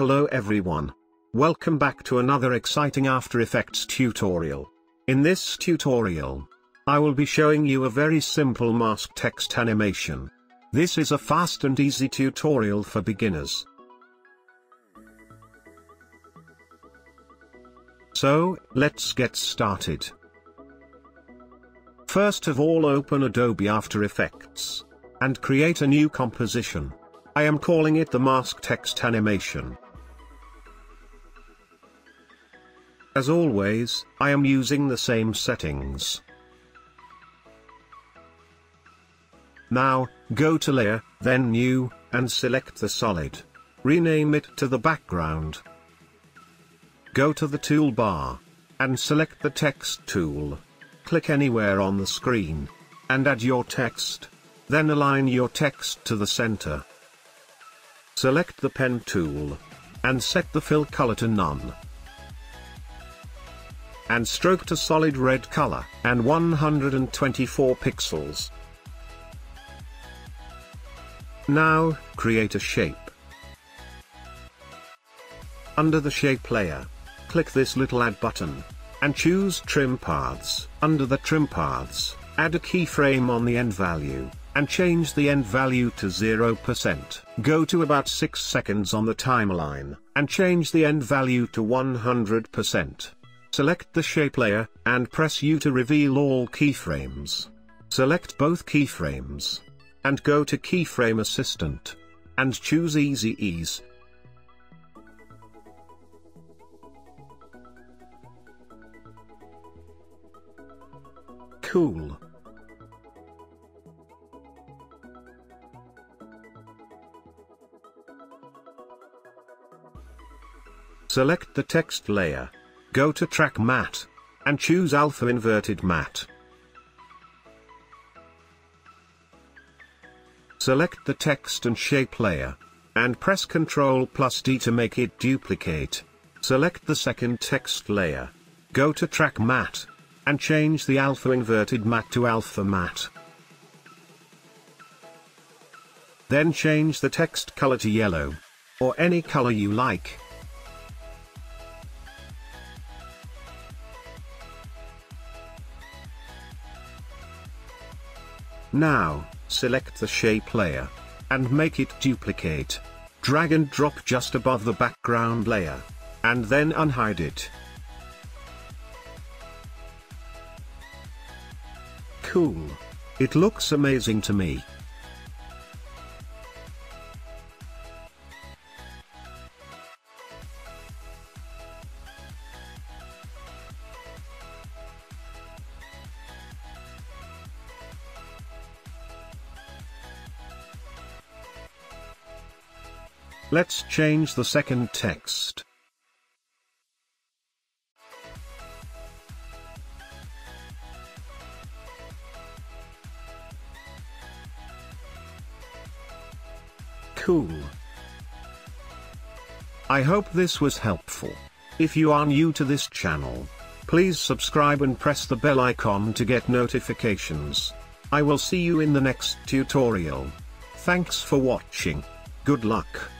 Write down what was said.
Hello everyone. Welcome back to another exciting After Effects tutorial. In this tutorial, I will be showing you a very simple mask text animation. This is a fast and easy tutorial for beginners. So, let's get started. First of all open Adobe After Effects. And create a new composition. I am calling it the mask text animation. As always, I am using the same settings. Now, go to Layer, then New, and select the solid. Rename it to the background. Go to the toolbar. And select the text tool. Click anywhere on the screen. And add your text. Then align your text to the center. Select the pen tool. And set the fill color to none. And stroke to solid red color, and 124 pixels. Now, create a shape. Under the shape layer, click this little add button, and choose trim paths. Under the trim paths, add a keyframe on the end value, and change the end value to 0%. Go to about 6 seconds on the timeline, and change the end value to 100%. Select the shape layer, and press U to reveal all keyframes. Select both keyframes. And go to Keyframe Assistant. And choose Easy Ease. Cool. Select the text layer. Go to Track Matte. And choose Alpha Inverted Matte. Select the text and shape layer. And press Ctrl plus D to make it duplicate. Select the second text layer. Go to Track Matte. And change the Alpha Inverted Matte to Alpha Matte. Then change the text color to yellow. Or any color you like. Now, select the shape layer. And make it duplicate. Drag and drop just above the background layer. And then unhide it. Cool. It looks amazing to me. Let's change the second text. Cool. I hope this was helpful. If you are new to this channel, please subscribe and press the bell icon to get notifications. I will see you in the next tutorial. Thanks for watching. Good luck.